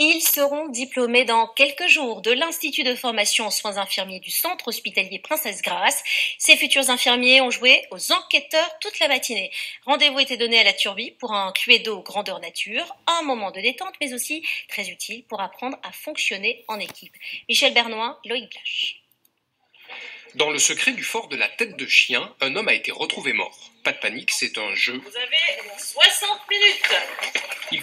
Ils seront diplômés dans quelques jours de l'Institut de formation en soins infirmiers du Centre hospitalier Princesse Grasse. Ces futurs infirmiers ont joué aux enquêteurs toute la matinée. Rendez-vous était donné à la turbie pour un d'eau grandeur nature, un moment de détente, mais aussi très utile pour apprendre à fonctionner en équipe. Michel Bernoin, Loïc Blache. Dans le secret du fort de la tête de chien, un homme a été retrouvé mort. Pas de panique, c'est un jeu. Vous avez 60 minutes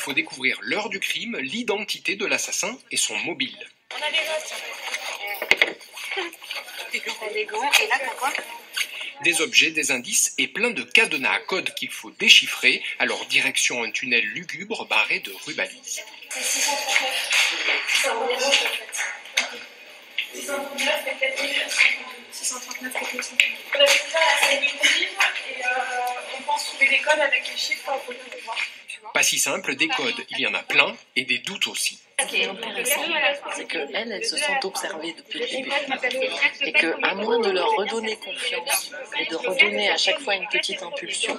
faut découvrir l'heure du crime, l'identité de l'assassin et son mobile. On a les notes. Des gants, et là, quoi Des objets, des indices et plein de cadenas à code qu'il faut déchiffrer, alors direction un tunnel lugubre barré de rubalises. C'est 639. 639 et 639 et 439. On a découvert la et euh, on pense trouver des codes avec les chiffres pour les voir. Pas si simple, des codes, il y en a plein, et des doutes aussi. Ce qui est intéressant, c'est qu'elles, elles se sont observées depuis le début. Et qu'à moins de leur redonner confiance et de redonner à chaque fois une petite impulsion,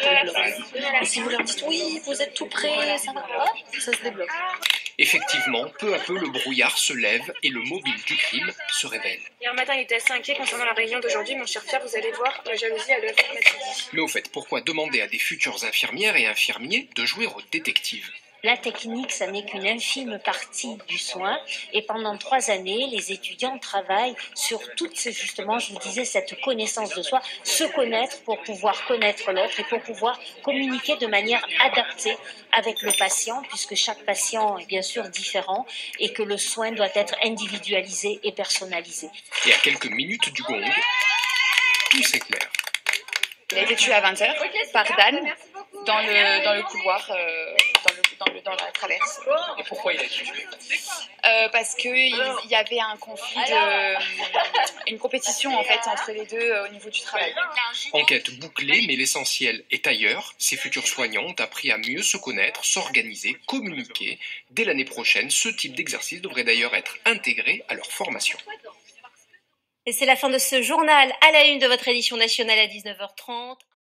elles bloquent. Et si vous leur dites oui, vous êtes tout prêt, ça va, hop, ça se débloque. Effectivement, peu à peu, le brouillard se lève et le mobile du crime se révèle. Hier matin, il était assez inquiet concernant la réunion d'aujourd'hui. Mon cher Pierre, vous allez voir, la jalousie à l'œuvre. Mais au fait, pourquoi demander à des futures infirmières et infirmiers de jouer aux détectives? La technique, ça n'est qu'une infime partie du soin. Et pendant trois années, les étudiants travaillent sur toute, justement, je vous disais, cette connaissance de soi, se connaître pour pouvoir connaître l'autre et pour pouvoir communiquer de manière adaptée avec le patient, puisque chaque patient est bien sûr différent et que le soin doit être individualisé et personnalisé. Et à quelques minutes du gong, tout s'éclaire. Il a été tué à 20h par Dan dans le, dans le couloir, euh, dans, le, dans, le- dans la traverse. Et pourquoi il a été tué? Euh, parce qu'il il y avait un conflit, de, une compétition en fait entre les deux euh, au niveau du travail. Enquête bouclée, mais l'essentiel est ailleurs. Ces futurs soignants ont appris à mieux se connaître, s'organiser, communiquer. Dès l'année prochaine, ce type d'exercice devrait d'ailleurs être intégré à leur formation. Et c'est la fin de ce journal à la une de votre édition nationale à 19h30.